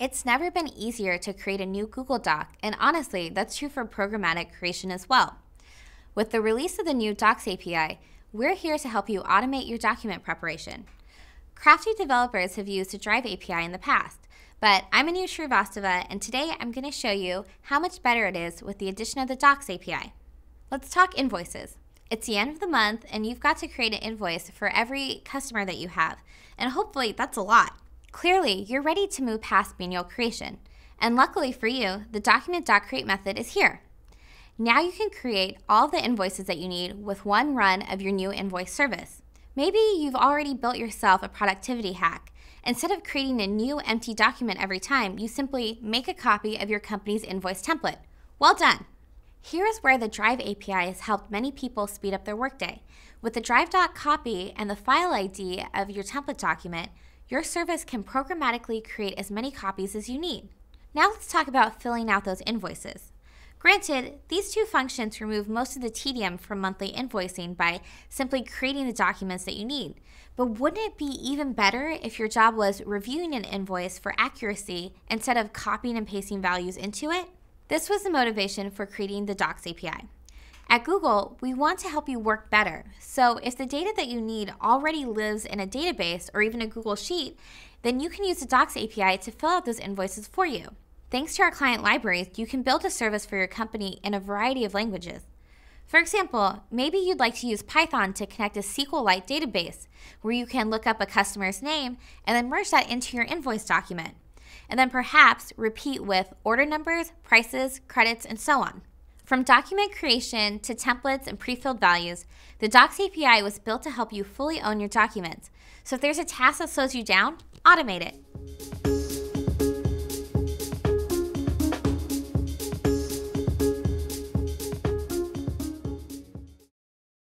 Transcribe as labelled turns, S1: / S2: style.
S1: It's never been easier to create a new Google Doc, and honestly, that's true for programmatic creation as well. With the release of the new Docs API, we're here to help you automate your document preparation. Crafty developers have used the Drive API in the past, but I'm Anu Srivastava, and today I'm going to show you how much better it is with the addition of the Docs API. Let's talk invoices. It's the end of the month, and you've got to create an invoice for every customer that you have, and hopefully that's a lot. Clearly, you're ready to move past manual creation. And luckily for you, the document.create method is here. Now you can create all the invoices that you need with one run of your new invoice service. Maybe you've already built yourself a productivity hack. Instead of creating a new empty document every time, you simply make a copy of your company's invoice template. Well done! Here is where the Drive API has helped many people speed up their workday. With the Drive.copy and the file ID of your template document, your service can programmatically create as many copies as you need. Now let's talk about filling out those invoices. Granted, these two functions remove most of the tedium from monthly invoicing by simply creating the documents that you need. But wouldn't it be even better if your job was reviewing an invoice for accuracy instead of copying and pasting values into it? This was the motivation for creating the Docs API. At Google, we want to help you work better. So if the data that you need already lives in a database or even a Google Sheet, then you can use the Docs API to fill out those invoices for you. Thanks to our client libraries, you can build a service for your company in a variety of languages. For example, maybe you'd like to use Python to connect a SQLite database where you can look up a customer's name and then merge that into your invoice document. And then perhaps repeat with order numbers, prices, credits, and so on. From document creation to templates and pre-filled values, the Docs API was built to help you fully own your documents. So if there's a task that slows you down, automate it.